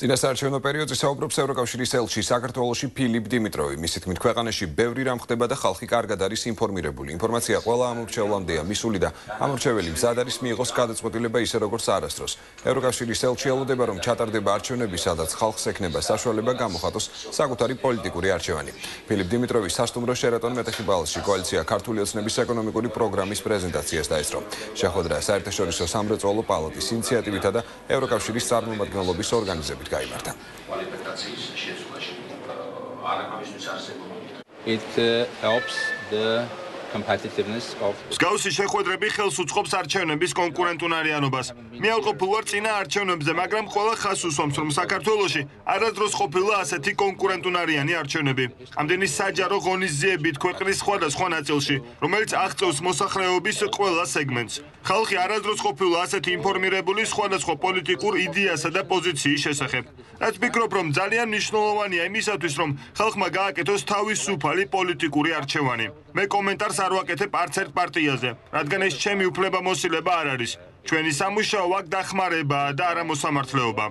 წინასაარჩევნო პერიოდში საუბრობს ევროკავშირის ელჩი საქართველოსში ფილიპ დიმიტროვი. მისი თქმით, ქვეყანაში ბევრი რამ ხდება და ხალხი კარგად არის ინფორმირებული. ინფორმაცია ყველა ამორჩევლამდეა მისული და ამორჩეველი მზად არის მიიღოს გადაწყვეტილება ისე როგორც არასდროს. ევროკავშირის ელჩი ელოდება, რომ ჩატარდება არჩევნები, სადაც ხალხს ექნება საშუალება გამოხატოს საკუთარი პოლიტიკური არჩევანი. ფილიპ დიმიტროვი სასტუმრო შერატონ მეტეხიბალში კოალიცია ქართული ოცნების ეკონომიკური პროგრამის პრეზენტაციას დაესწრო. შეხვედრა საერთაშორისო სამრეწველო პალატის ინიციატივითა და ევროკავშირის წარმომადგენლობის ორგანიზებით გაიმართა. კვალიფიკაციის შეცვლაში არაფერისთვის არსებობთ. It uh, helps the competitiveness of სკაუსი შეხვედრები ხელს უწყობს არჩევნების კონკურენტუნარიანობას. მე ალყოფილ ვარ წინა არჩევნებზე, მაგრამ ყველა ხას უსვამს, რომ საქართველოში არადროს ყოფილა ასეთი კონკურენტუნარიანი არჩევნები. ამდენი საჯარო ღონისძიებით ქვეყნის სხვადასხვა ნაწილში, რომელიც აღწევს მოსახლეობის ყველა სეგმენტს. ხალხი არადროს ყოფილა ასეთი ინფორმირებული სხვადასხვა პოლიტიკურ იდეასა და პოზიციის შესახებ. რაც ვფიქრობ, რომ ძალიან მნიშვნელოვანია იმისათვის, რომ ხალხმა გააკეთოს თავისუფალი პოლიტიკური არჩევანი. მე კომენტარს არ ვაკეთებ არც ერთ პარტიაზე, რადგან ეს ჩემი უფლებამოსილება არ არის. ჩვენი სამუშაო აქ დახმარება და არა მოსამართლეობა.